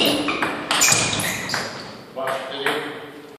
speak.